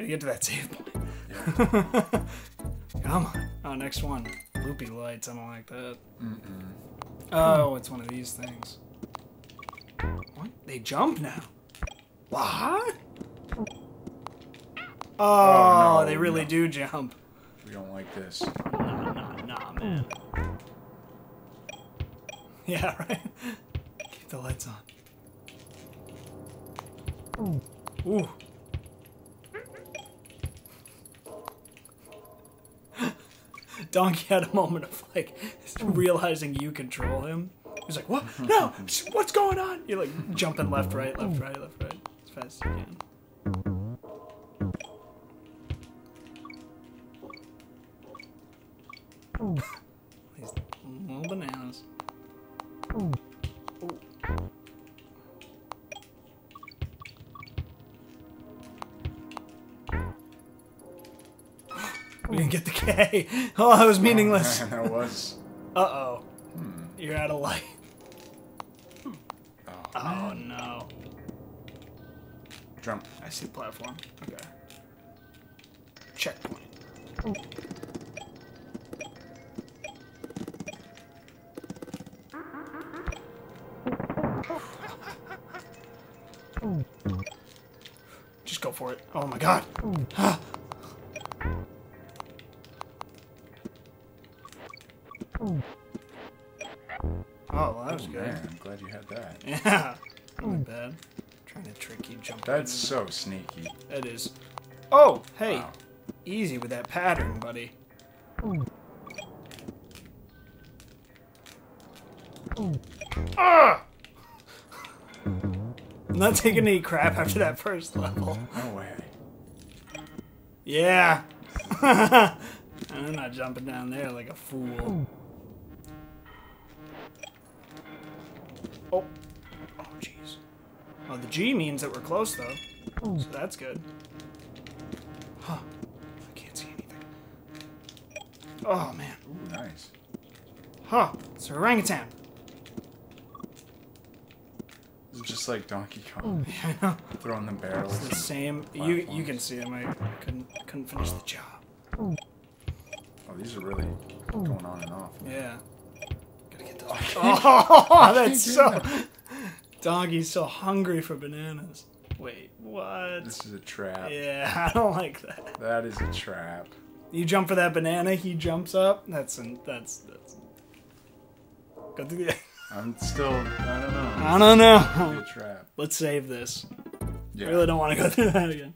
Gotta get to that save point. Yeah. Come on. Oh, next one. Loopy lights. I don't like that. Oh, it's one of these things. What? They jump now. What? Oh, oh no, they really no. do jump. We don't like this. Nah, nah, nah, man. Yeah, right? Keep the lights on. Ooh. Donkey had a moment of like realizing you control him. He's like, "What? No! What's going on?" You're like jumping left, right, left, right, left, right, as fast as you can. Didn't get the K. Oh, that was meaningless. oh that was. Uh oh. You're out of light. Oh, Oh no. jump. I see the platform. Okay. Checkpoint. Just go for it. Oh my god. Oh, well, that was Oh, good. man, I'm glad you had that. Yeah. Not bad. Trying to trick you, jump. That's so sneaky. That is. Oh, hey. Wow. Easy with that pattern, buddy. Ah! I'm not taking any crap after that first level. No way. Yeah. I'm not jumping down there like a fool. Oh. Oh, jeez. Oh, the G means that we're close, though. So that's good. Huh. I can't see anything. Oh, man. Ooh, nice. Huh. It's an orangutan. It's just like Donkey Kong I know. throwing the barrels. The same. You you can see him. I couldn't couldn't finish the job. Oh, these are really going on and off. Yeah. Gotta get those. Oh, that's so. doing Donkey's so hungry for bananas. Wait, what? This is a trap. Yeah, I don't like that. That is a trap. You jump for that banana, he jumps up. That's an, that's that's. Go through the. I'm still. I don't know. I don't know. It's a trap. Let's save this. Yeah. I really don't want to go through that again.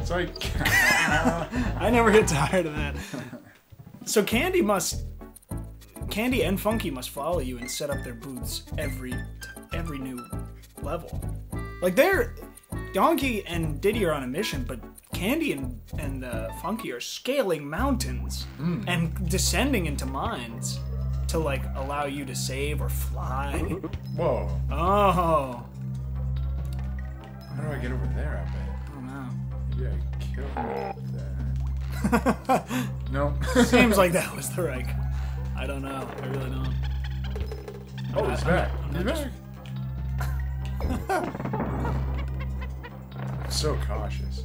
It's like. I never get tired of that. So Candy must, Candy and Funky must follow you and set up their booths every every new level. Like they're Donkey and Diddy are on a mission, but Candy and and uh, Funky are scaling mountains and descending into mines to like allow you to save or fly. Whoa. Oh, How do I get over there? I bet. I don't know. Maybe I kill him with that. No. Seems like that was the right. I don't know. I really don't. oh, he's I'm back. not- He's back. so cautious.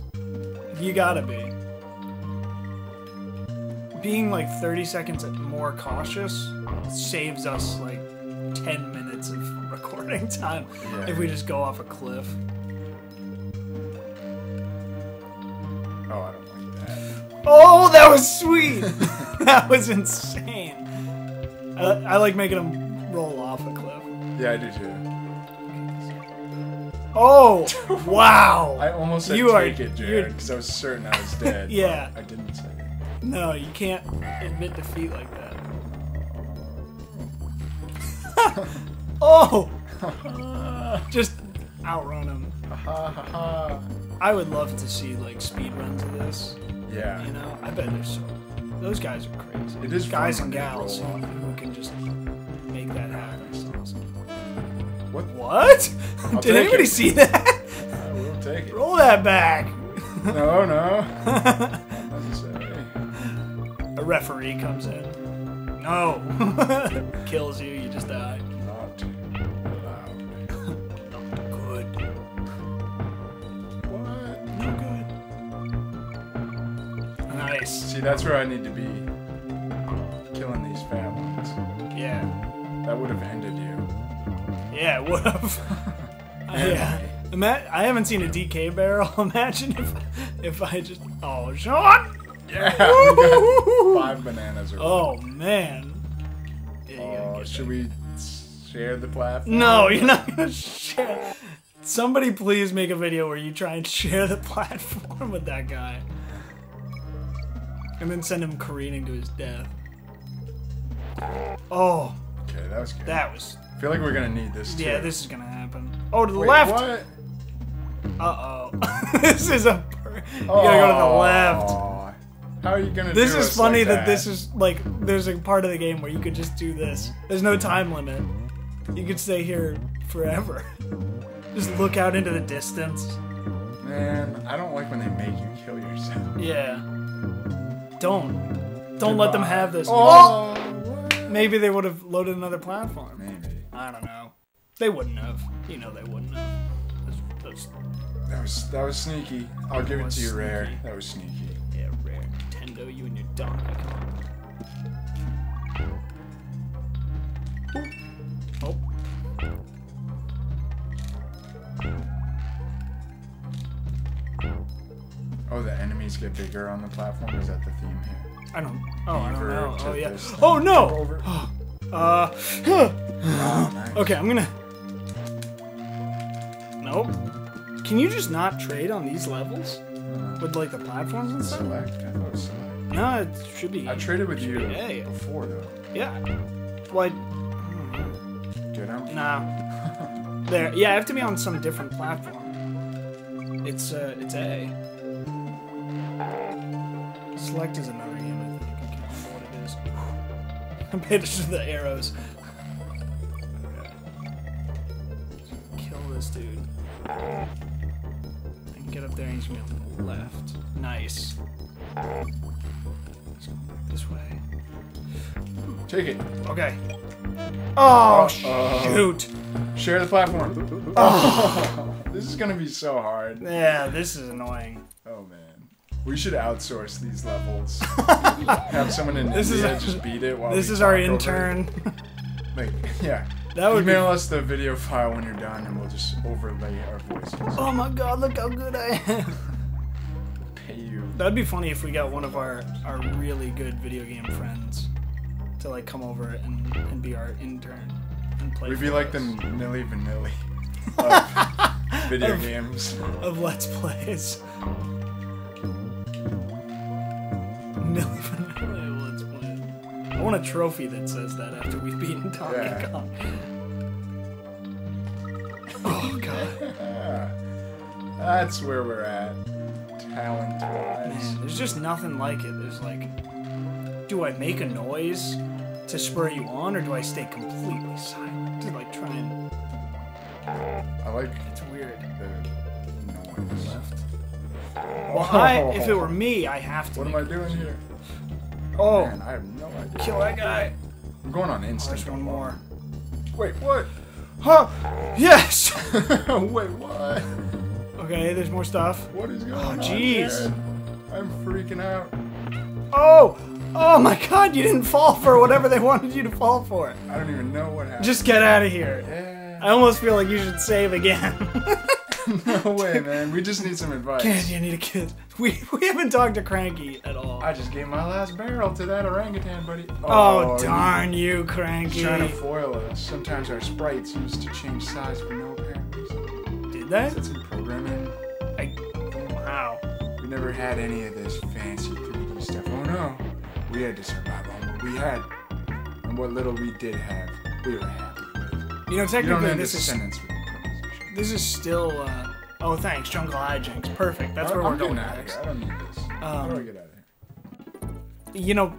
You gotta be. Being like 30 seconds more cautious saves us like 10 minutes of recording time Yeah. if we just go off a cliff. Oh, that was sweet! that was insane. I, I like making them roll off a cliff. Yeah, I do too. Oh, wow! I almost said You are- it, Jared, because I was certain I was dead. Yeah. I didn't say it. No, you can't admit defeat like that. oh! Just outrun him. Ha ha ha. I would love to see like speed runs of this. Yeah. You know, I bet there's so. Those guys are crazy. It is guys and gals who, can just make that happen. It's awesome. What? What? Did anybody it. see that? I will take it. Roll that back. No, no. Not. A referee comes in. No. Kills you. You just die. See, that's where I need to be. Killing these fat ones. Yeah. That would have ended you. Yeah, it would have. yeah. Ima- I haven't seen a DK barrel. Imagine if if I just. Oh, Sean! Yeah. we got five bananas. Or Oh, man. Yeah, Oh, should that. we share the platform? No, you're not gonna share. Somebody please make a video where you try and share the platform with that guy. And then send him careening to his death. Oh, Okay, that was good. that was. I feel like we're gonna need this too. Yeah, this is gonna happen. Oh, to the Wait, left! What? Uh oh. this is a. You gotta go to the left. How are you gonna This is funny like that this is like. There's a part of the game where you could just do this. There's no time limit. You could stay here forever. Just look out into the distance. Man, I don't like when they make you kill yourself. Yeah. Don't. Don't let them have this. Oh. Maybe they would have loaded another platform. Maybe. I don't know. They wouldn't have. You know they wouldn't have. That's, that's, That was that was sneaky. I'll give it to you, Rare. That was sneaky. yeah, rare. Nintendo, you and your Donkey Kong. Oh, get bigger on the platform. Is that the theme here? I don't. Oh, I don't know. Oh yeah. Oh no. Over. Uh. Oh, nice. Okay, I'm gonna. Nope. Can you just not trade on these levels with like the platforms and stuff? Select. I thought it was select. No, it should be. I traded with you Yeah. before though. Yeah. What? Get out. Nah. There. Yeah, I have to be on some different platform. It's uh, it's A. Select is another game. I think. I can't remember what it is. I'm to the arrows. Kill this dude. I can get up there and he's gonna be on the left. Nice. Let's go back this way. Take it. Okay. Oh, Uh, shoot. Share the platform. Oh, this is gonna be so hard. Yeah, this is annoying. We should outsource these levels. Have someone in This is India a- just beat it while This is our talk over it. intern. Like, yeah. That would be. Email us the video file when you're done, and we'll just overlay our voices. Oh my god, look how good I am. Pay you. That'd be funny if we got one of our, our really good video game friends to like come over and, and be our intern and play. We'd be like the. Milli Vanilli of video games. of Let's Plays. I want a trophy that says that after we've beaten Donkey Yeah. Kong. Oh god. That's where we're at. Talent wise. Man, there's just nothing like it. There's like, do I make a noise to spur you on, or do I stay completely silent to like try and? I like It's weird. the noise. Left. Well, I, if it were me, I have to. What am I doing here? Oh. oh, Man, I have no idea. kill that guy. I'm going on Oh, instinct. there's one more. Wait, what? Huh? Yes. Wait, what? okay, there's more stuff. What is going Oh, on? jeez. I'm freaking out. Oh, oh my God! You didn't fall for whatever they wanted you to fall for. I don't even know what happened. Just get out of here. yeah. I almost feel like you should save again. no way, man. We just need some advice. Candy, I need a kid. We we haven't talked to Cranky at all. I just gave my last barrel to that orangutan, buddy. Oh, oh he- darn you, He's Cranky. trying to foil us. Sometimes our sprites used to change size for no apparent reason. Did that? That's in programming. I, wow. We never had any of this fancy 3D stuff. Oh no. We had to survive on what we had. And what little we did have, we were happy with. You know, You don't technically, a this is sentence with a preposition. This is still. Uh, oh, thanks, Jungle Hijinks. Perfect. That's where I'm we're going next. I don't need this. How do I Um, get out of here? You know,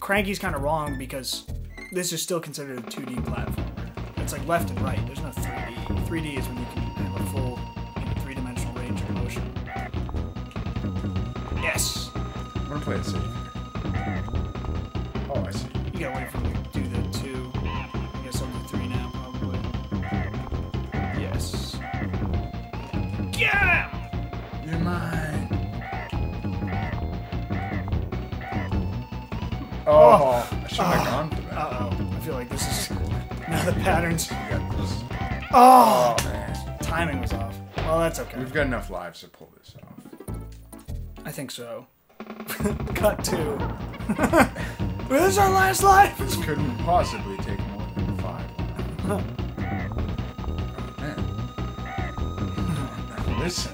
Cranky's kind of wrong because this is still considered a 2D platformer. It's like left and right. There's no 3D. 3D is when you can have a full you know, three-dimensional range of motion. Yes. I'm gonna play it safe. Oh, I see. You gotta wait for me Oh, I should have gone for that. Uh oh. I feel like this is now the patterns. You got this. Oh, Oh man, timing was off. Well, that's okay. we've got enough lives to pull this off. I think so. Cut two. this is our last life. This couldn't possibly take more than five. Oh, man. Listen.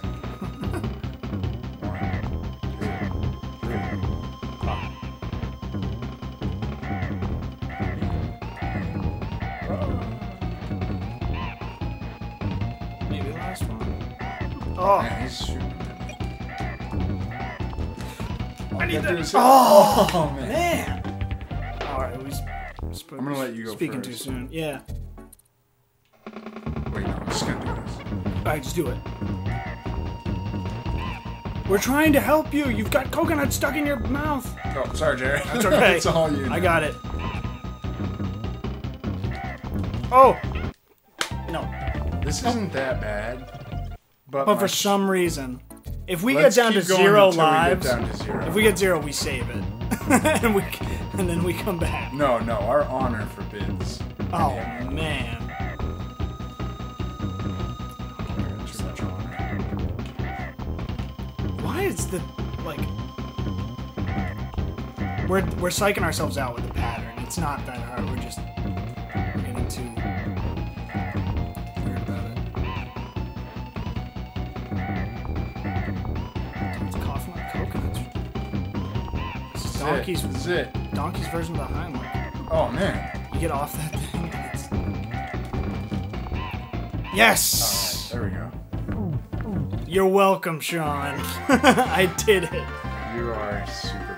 Oh, Man, he's shooting at. I need Gotta do that. is- Oh, Oh, man. man. All right, we. Sp- I'm gonna let you go Speaking first. too soon. Yeah. Wait, no, I'm just gonna do this. All right, just do it. We're trying to help you. You've got coconut stuck in your mouth. Oh, sorry, Jerry. That's okay. it's all you. I got it. Oh. No. This isn't that bad. But, But for some reason, if we get down to zero until we lives, to zero. if we get zero, we save it, and we and then we come back. No, no, our honor forbids. Oh man. Too much honor. Why is the like we're we're psyching ourselves out with the pattern. It's not that hard. Is This it. donkey's This is it. donkey's version of the Heimlich. Oh man. You get off that thing Yes! There we go. You're welcome, Sean. I did it. You are super